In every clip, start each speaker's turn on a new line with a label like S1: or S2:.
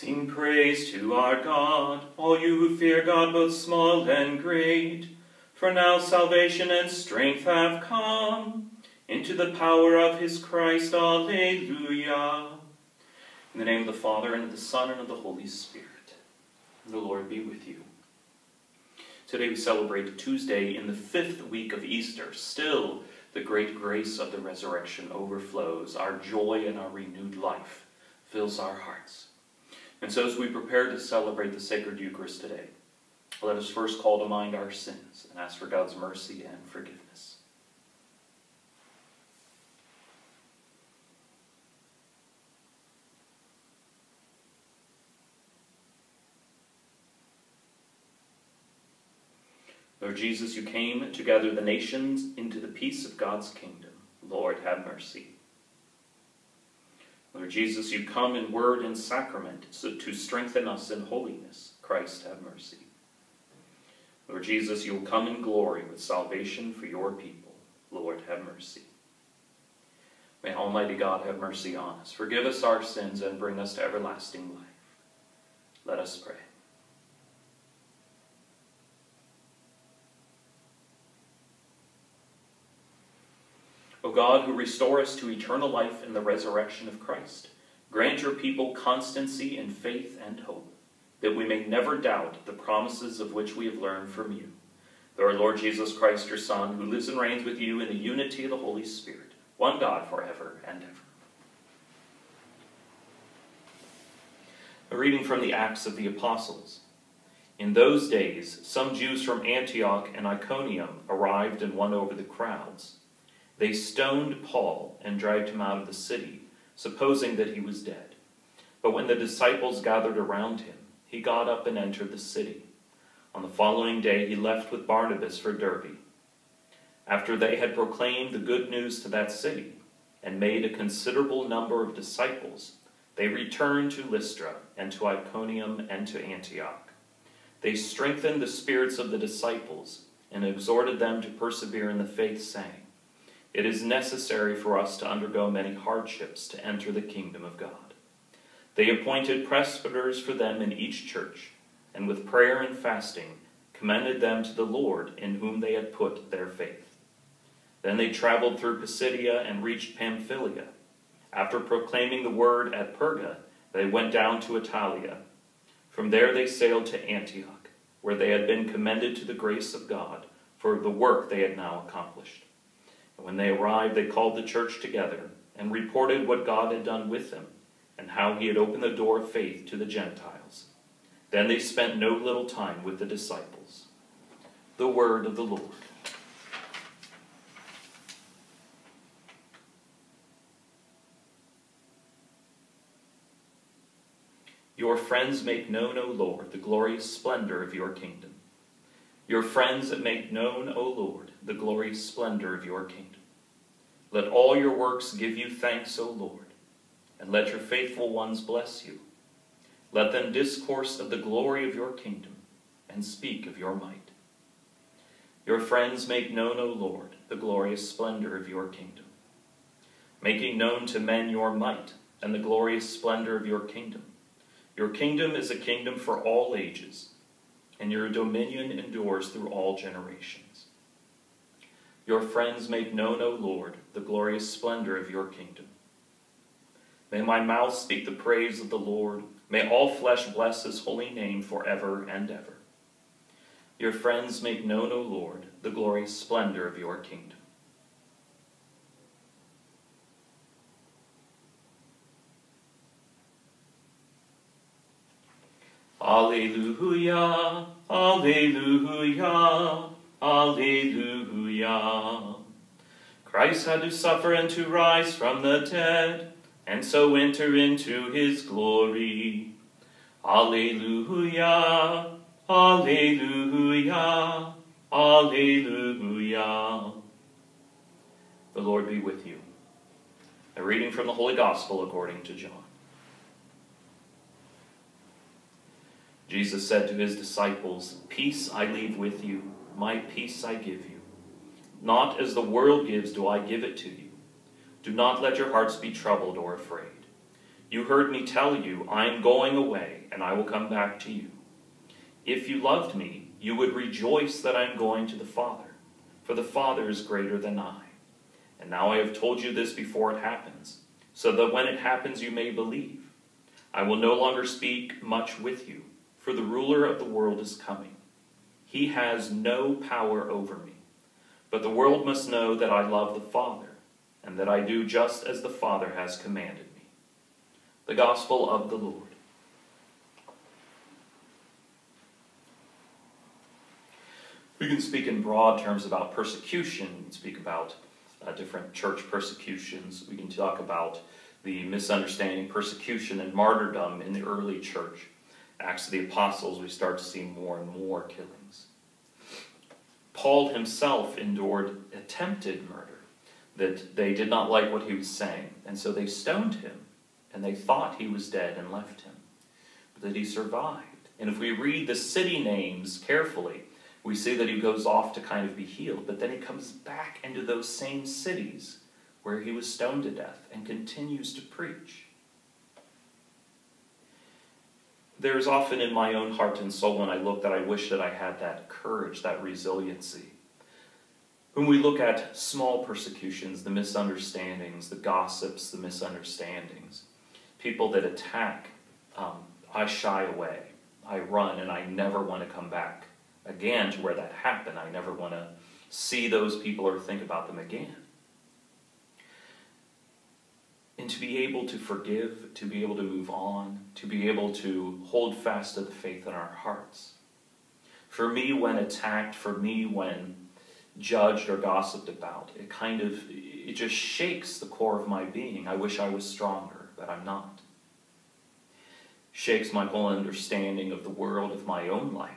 S1: Sing praise to our God, all you who fear God, both small and great. For now salvation and strength have come into the power of his Christ. Alleluia. In the name of the Father, and of the Son, and of the Holy Spirit. The Lord be with you. Today we celebrate Tuesday in the fifth week of Easter. Still, the great grace of the resurrection overflows. Our joy and our renewed life fills our hearts. And so, as we prepare to celebrate the sacred Eucharist today, let us first call to mind our sins and ask for God's mercy and forgiveness. Lord Jesus, you came to gather the nations into the peace of God's kingdom. Lord, have mercy. Lord Jesus, you come in word and sacrament so to strengthen us in holiness. Christ, have mercy. Lord Jesus, you will come in glory with salvation for your people. Lord, have mercy. May Almighty God have mercy on us, forgive us our sins, and bring us to everlasting life. Let us pray. O God, who restore us to eternal life in the resurrection of Christ, grant your people constancy in faith and hope, that we may never doubt the promises of which we have learned from you. Through our Lord Jesus Christ, your Son, who lives and reigns with you in the unity of the Holy Spirit, one God forever and ever. A reading from the Acts of the Apostles. In those days, some Jews from Antioch and Iconium arrived and won over the crowds they stoned Paul and dragged him out of the city, supposing that he was dead. But when the disciples gathered around him, he got up and entered the city. On the following day, he left with Barnabas for Derbe. After they had proclaimed the good news to that city and made a considerable number of disciples, they returned to Lystra and to Iconium and to Antioch. They strengthened the spirits of the disciples and exhorted them to persevere in the faith, saying, it is necessary for us to undergo many hardships to enter the kingdom of God. They appointed presbyters for them in each church, and with prayer and fasting commended them to the Lord in whom they had put their faith. Then they traveled through Pisidia and reached Pamphylia. After proclaiming the word at Perga, they went down to Attalia. From there they sailed to Antioch, where they had been commended to the grace of God for the work they had now accomplished. And when they arrived, they called the church together and reported what God had done with them and how he had opened the door of faith to the Gentiles. Then they spent no little time with the disciples. The word of the Lord. Your friends make known, O Lord, the glorious splendor of your kingdom. Your friends that make known, O Lord, the glorious splendor of your kingdom. Let all your works give you thanks, O Lord, and let your faithful ones bless you. Let them discourse of the glory of your kingdom and speak of your might. Your friends make known, O Lord, the glorious splendor of your kingdom, making known to men your might and the glorious splendor of your kingdom. Your kingdom is a kingdom for all ages and your dominion endures through all generations. Your friends make known, O Lord, the glorious splendor of your kingdom. May my mouth speak the praise of the Lord. May all flesh bless his holy name forever and ever. Your friends make known, O Lord, the glorious splendor of your kingdom. Alleluia, Alleluia, Alleluia. Christ had to suffer and to rise from the dead, and so enter into his glory. Alleluia, Alleluia, Alleluia. The Lord be with you. A reading from the Holy Gospel according to John. Jesus said to his disciples, Peace I leave with you, my peace I give you. Not as the world gives do I give it to you. Do not let your hearts be troubled or afraid. You heard me tell you, I am going away, and I will come back to you. If you loved me, you would rejoice that I am going to the Father, for the Father is greater than I. And now I have told you this before it happens, so that when it happens you may believe. I will no longer speak much with you, for the ruler of the world is coming. He has no power over me, but the world must know that I love the Father, and that I do just as the Father has commanded me. The Gospel of the Lord. We can speak in broad terms about persecution, we can speak about uh, different church persecutions, we can talk about the misunderstanding, persecution, and martyrdom in the early church. Acts of the Apostles, we start to see more and more killings. Paul himself endured attempted murder, that they did not like what he was saying, and so they stoned him, and they thought he was dead and left him, but that he survived. And if we read the city names carefully, we see that he goes off to kind of be healed, but then he comes back into those same cities where he was stoned to death and continues to preach. There is often in my own heart and soul when I look that I wish that I had that courage, that resiliency. When we look at small persecutions, the misunderstandings, the gossips, the misunderstandings, people that attack, um, I shy away. I run and I never want to come back again to where that happened. I never want to see those people or think about them again. And to be able to forgive, to be able to move on, to be able to hold fast to the faith in our hearts. For me, when attacked, for me, when judged or gossiped about, it kind of, it just shakes the core of my being. I wish I was stronger, but I'm not. Shakes my whole understanding of the world, of my own life.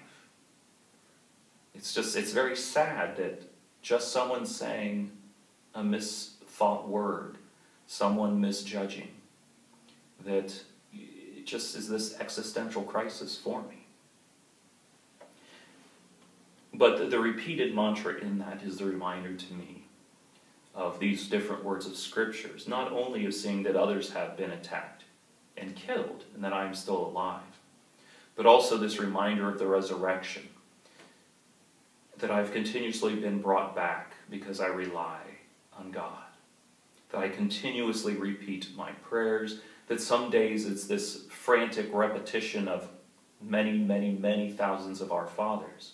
S1: It's just, it's very sad that just someone saying a misthought word someone misjudging, that it just is this existential crisis for me. But the, the, repeated mantra in that is the reminder to me of these different words of scriptures, not only of seeing that others have been attacked and killed and that I am still alive, but also this reminder of the resurrection, that I've continuously been brought back because I rely on God that I continuously repeat my prayers, that some days it's this frantic repetition of many, many, many thousands of our fathers.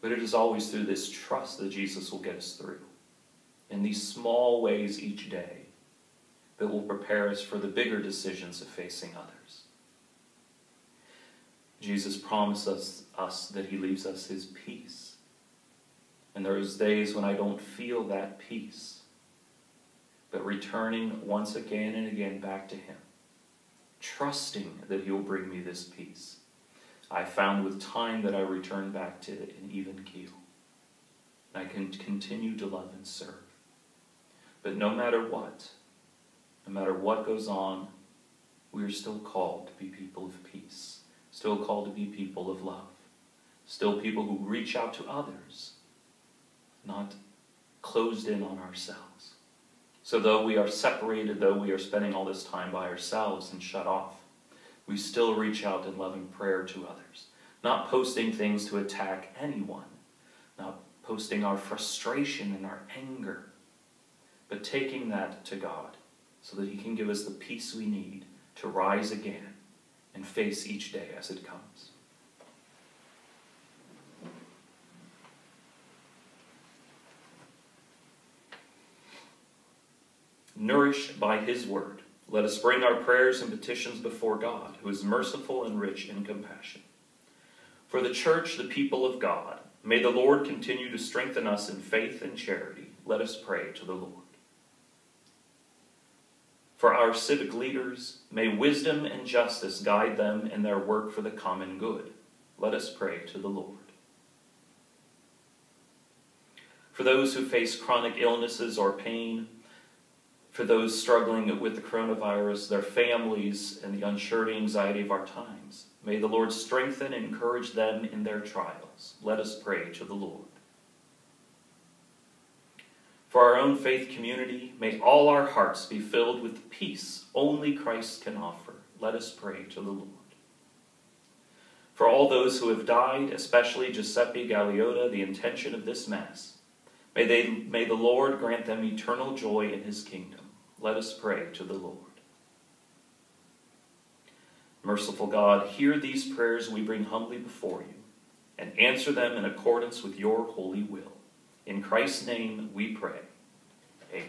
S1: But it is always through this trust that Jesus will get us through. In these small ways each day that will prepare us for the bigger decisions of facing others. Jesus promises us that he leaves us his peace. And there's days when I don't feel that peace but returning once again and again back to Him, trusting that He will bring me this peace. I found with time that I return back to an even keel. I can continue to love and serve. But no matter what, no matter what goes on, we are still called to be people of peace, still called to be people of love, still people who reach out to others, not closed in on ourselves. So, though we are separated, though we are spending all this time by ourselves and shut off, we still reach out in loving prayer to others. Not posting things to attack anyone, not posting our frustration and our anger, but taking that to God so that He can give us the peace we need to rise again and face each day as it comes. Nourished by his word. Let us bring our prayers and petitions before God, who is merciful and rich in compassion. For the church, the people of God, may the Lord continue to strengthen us in faith and charity. Let us pray to the Lord. For our civic leaders, may wisdom and justice guide them in their work for the common good. Let us pray to the Lord. For those who face chronic illnesses or pain, for those struggling with the coronavirus, their families, and the unsure anxiety of our times. May the Lord strengthen and encourage them in their trials. Let us pray to the Lord. For our own faith community, may all our hearts be filled with the peace only Christ can offer. Let us pray to the Lord. For all those who have died, especially Giuseppe Galeota, the intention of this Mass, may, they, may the Lord grant them eternal joy in his kingdom. Let us pray to the Lord. Merciful God, hear these prayers we bring humbly before you, and answer them in accordance with your holy will. In Christ's name we pray. Amen.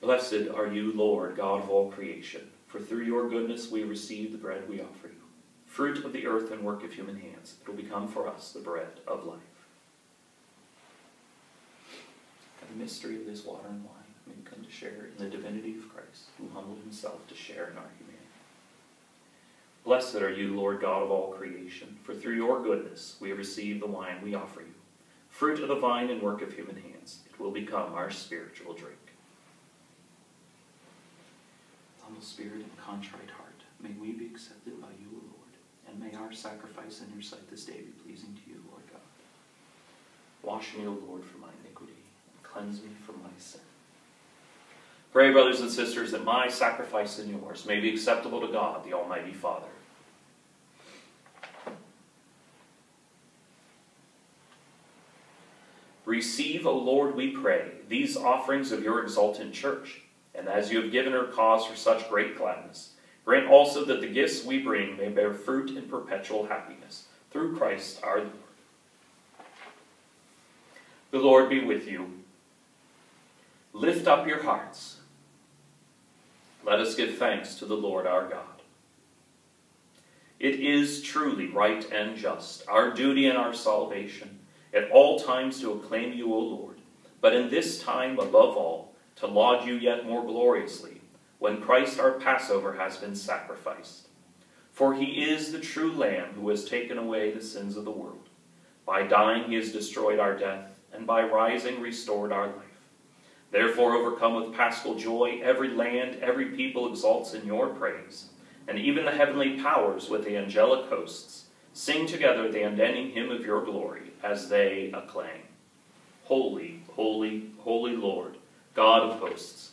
S1: Blessed are you, Lord, God of all creation, for through your goodness we receive the bread we offer you, fruit of the earth and work of human hands. It will become for us the bread of life. And the mystery of this water and wine may come to share in the divinity of Christ, who humbled himself to share in our humanity. Blessed are you, Lord God of all creation, for through your goodness we have received the wine we offer you, fruit of the vine and work of human hands. It will become our spiritual drink. Humble spirit and contrite heart, may we be accepted by you, Lord, and may our sacrifice in your sight this day be pleasing to you, Lord God. Wash me, O Lord, from my iniquity, and cleanse me from my sin. Pray, brothers and sisters, that my sacrifice and yours may be acceptable to God, the Almighty Father. Receive, O Lord, we pray, these offerings of your exultant church, and as you have given her cause for such great gladness, grant also that the gifts we bring may bear fruit in perpetual happiness, through Christ our Lord. The Lord be with you. Lift up your hearts. Let us give thanks to the Lord our God. It is truly right and just, our duty and our salvation, at all times to acclaim you, O Lord, but in this time above all, to laud you yet more gloriously, when Christ our Passover has been sacrificed. For he is the true Lamb who has taken away the sins of the world. By dying he has destroyed our death, and by rising restored our life. Therefore, overcome with paschal joy, every land, every people exalts in your praise, and even the heavenly powers with the angelic hosts sing together the unending hymn of your glory as they acclaim. Holy, holy, holy Lord, God of hosts,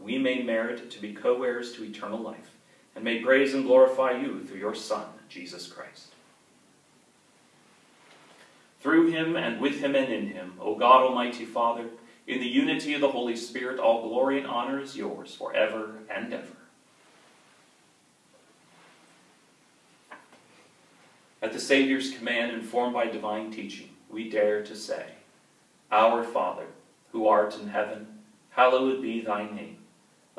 S1: we may merit to be co heirs to eternal life, and may praise and glorify you through your Son, Jesus Christ. Through him, and with him, and in him, O God, Almighty Father, in the unity of the Holy Spirit, all glory and honor is yours forever and ever. At the Saviour's command, informed by divine teaching, we dare to say, Our Father, who art in heaven, hallowed be thy name.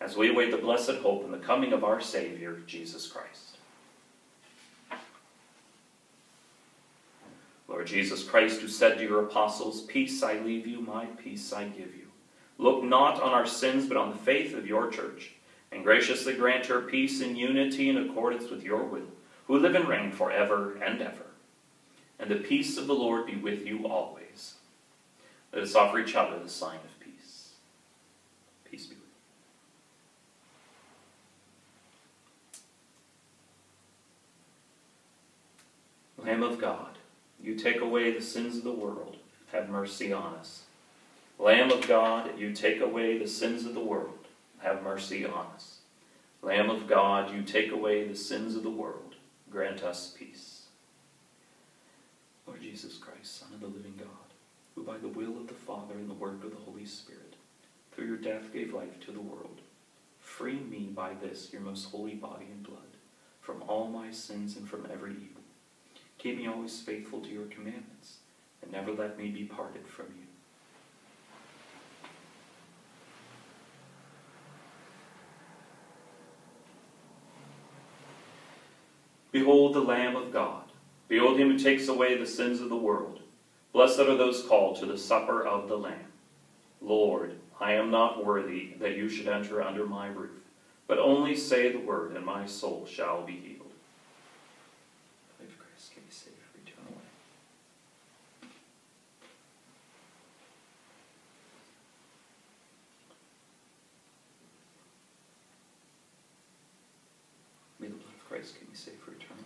S1: as we await the blessed hope and the coming of our Savior, Jesus Christ. Lord Jesus Christ, who said to your apostles, Peace I leave you, my peace I give you. Look not on our sins, but on the faith of your church, and graciously grant her peace and unity in accordance with your will who live and reign forever and ever. And the peace of the Lord be with you always. Let us offer each other the sign of peace. Peace be with you. Lamb of God, you take away the sins of the world. Have mercy on us. Lamb of God, you take away the sins of the world. Have mercy on us. Lamb of God, you take away the sins of the world grant us peace. Lord Jesus Christ, Son of the living God, who by the will of the Father and the work of the Holy Spirit, through your death gave life to the world, free me by this, your most holy body and blood, from all my sins and from every evil. Keep me always faithful to your commandments, and never let me be parted from you. Behold the Lamb of God. Behold him who takes away the sins of the world. Blessed are those called to the supper of the Lamb. Lord, I am not worthy that you should enter under my roof, but only say the word, and my soul shall be healed. May the blood of Christ keep me safe for eternity.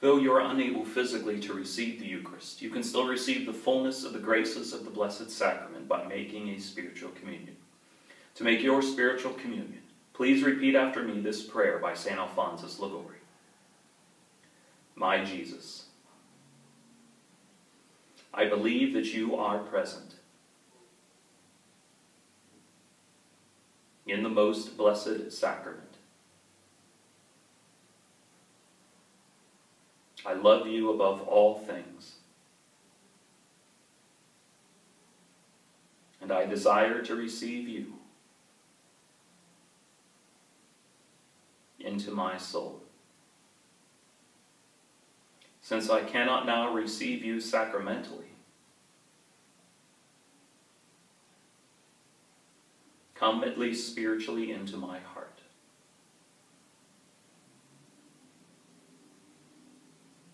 S1: Though you are unable physically to receive the Eucharist, you can still receive the fullness of the graces of the Blessed Sacrament by making a spiritual communion. To make your spiritual communion, please repeat after me this prayer by St. Alphonsus Liguori. My Jesus, I believe that you are present in the most blessed sacrament I love you above all things. And I desire to receive you into my soul. Since I cannot now receive you sacramentally, come at least spiritually into my heart.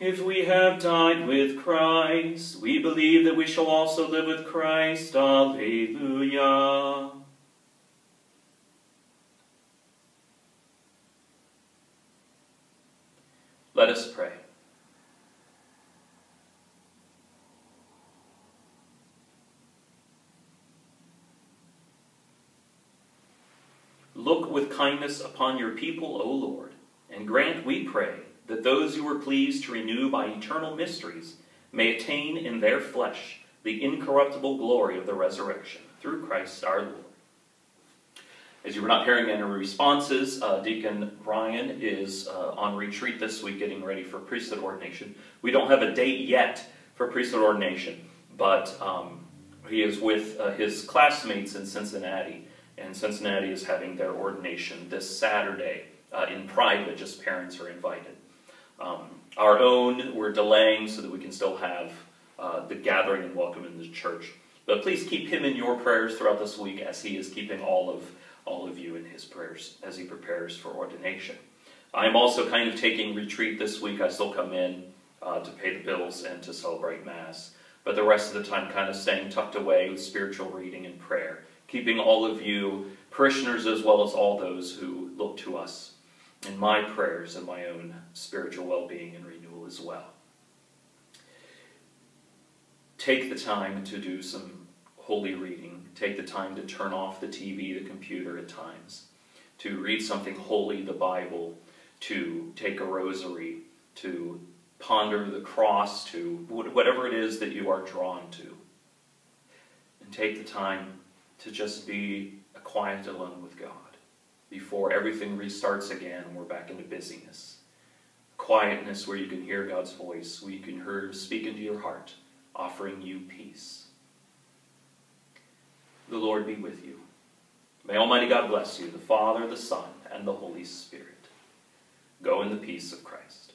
S1: If we have died with Christ, we believe that we shall also live with Christ. Alleluia. Let us pray. Look with kindness upon your people, O Lord, and grant, we pray, that those who were pleased to renew by eternal mysteries may attain in their flesh the incorruptible glory of the resurrection, through Christ our Lord. As you were not hearing any responses, uh, Deacon Ryan is uh, on retreat this week getting ready for priesthood ordination. We don't have a date yet for priesthood ordination, but um, he is with uh, his classmates in Cincinnati and Cincinnati is having their ordination this Saturday uh, in private, just parents are invited. Um, our own, we're delaying so that we can still have uh, the gathering and welcome in the church. But please keep him in your prayers throughout this week as he is keeping all of, all of you in his prayers as he prepares for ordination. I'm also kind of taking retreat this week. I still come in uh, to pay the bills and to celebrate Mass. But the rest of the time kind of staying tucked away with spiritual reading and prayer keeping all of you parishioners as well as all those who look to us in my prayers and my own spiritual well-being and renewal as well. Take the time to do some holy reading. Take the time to turn off the TV, the computer at times, to read something holy, the Bible, to take a rosary, to ponder the cross, to whatever it is that you are drawn to. And take the time to just be quiet alone with God before everything restarts again and we're back into busyness. Quietness where you can hear God's voice, where you can hear Him speak into your heart, offering you peace. The Lord be with you. May Almighty God bless you, the Father, the Son, and the Holy Spirit. Go in the peace of Christ.